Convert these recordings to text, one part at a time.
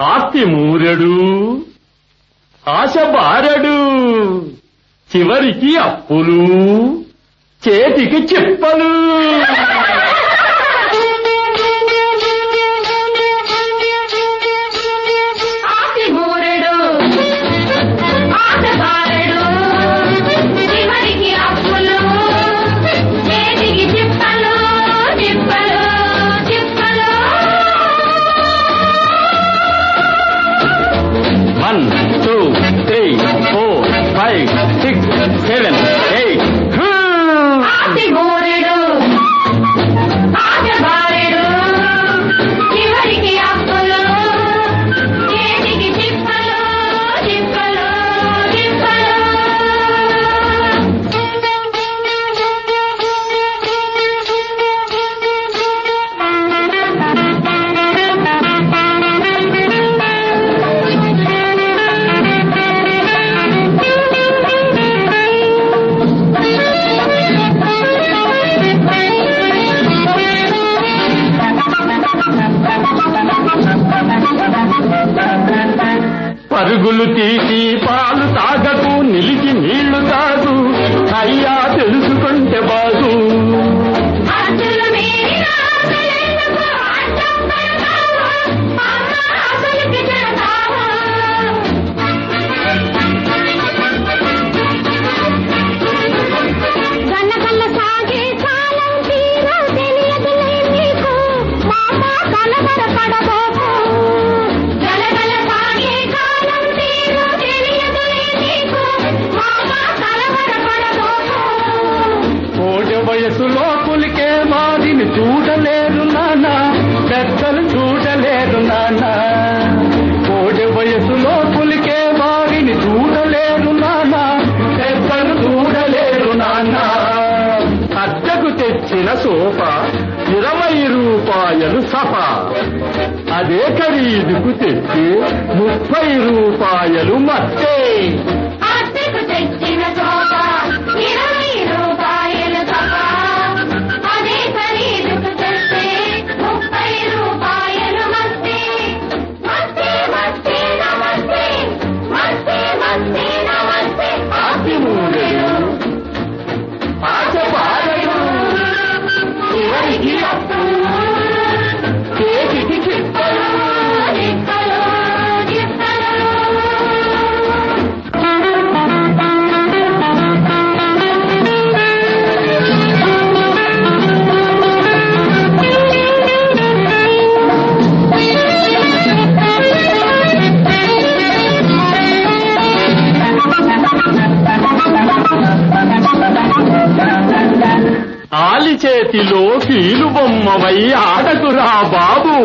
ఆస్తిమూరడు ఆశబారడు చివరికి అప్పులు చేతికి చెప్పలు. పరుగులు తీసి పాలు తాగకు నిలిచి నీళ్ళు తాగు. అయ్యా తెలుసుకుంటే బాగు. వయసు వయసులో వారిని చూడలేరు నానా? పెద్దలు చూడలేరు నానా? కోడి వయసు పులికే వారిని చూడలేరు నానా? పెద్దలు చూడలేరు నానా? అద్దకు తెచ్చిన సోఫా ఇరవై రూపాయలు సఫా అదే ఖరీదుకు తెచ్చి ముప్పై రూపాయలు మత్తే ఆలి చేతిలో కీలు బొమ్మవై ఆడకురా బాబు.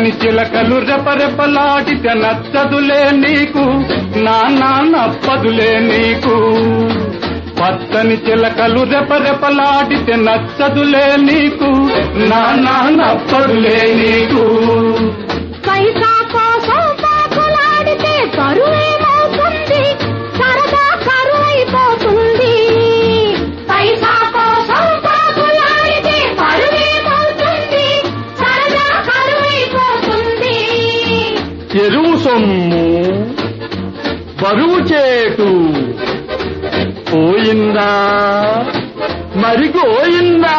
పచ్చని చిలకలు రెపరెపలాడితే నచ్చదులే నీకు. నానా నప్పదులే నీకు. పచ్చని చిలకలు రెపరెపలాడితే నచ్చదులే నీకు. నానా నప్పదులే నీకు. పైసా కోసం పాకులాడితే కరువేమవుతుంది సొమ్ము బరువు చేటు. పోయిందా? మరి గోయిందా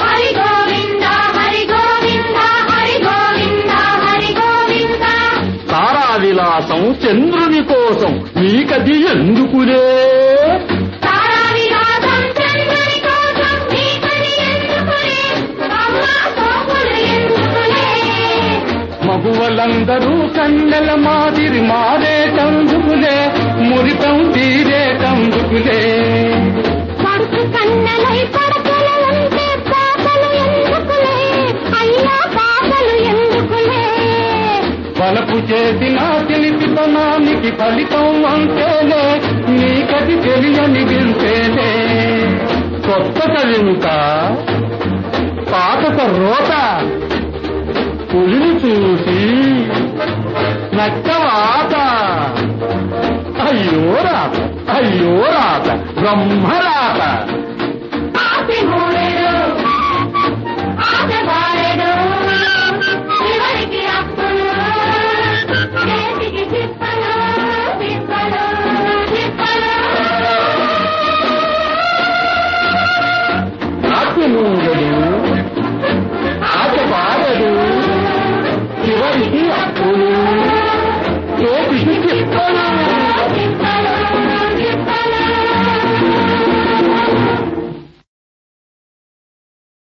హరి గోవింద హరి గోవింద హరి గోవింద హరి గోవింద తారా విలాసం చంద్రుని కోసం నీకది ఎందుకులే? మగువలందరూ కన్నెల మాదిరి మారేటందుకులే మురితం తీరేటందుకులే వలపు చేసిన తెలిపితనానికి ఫలితం అంతేలే నీకది తెలియని వింటేలే కొత్త కవింక పాతక రోత పులిని అయ్యో రాత అయ్యో రాత బ్రహ్మరాత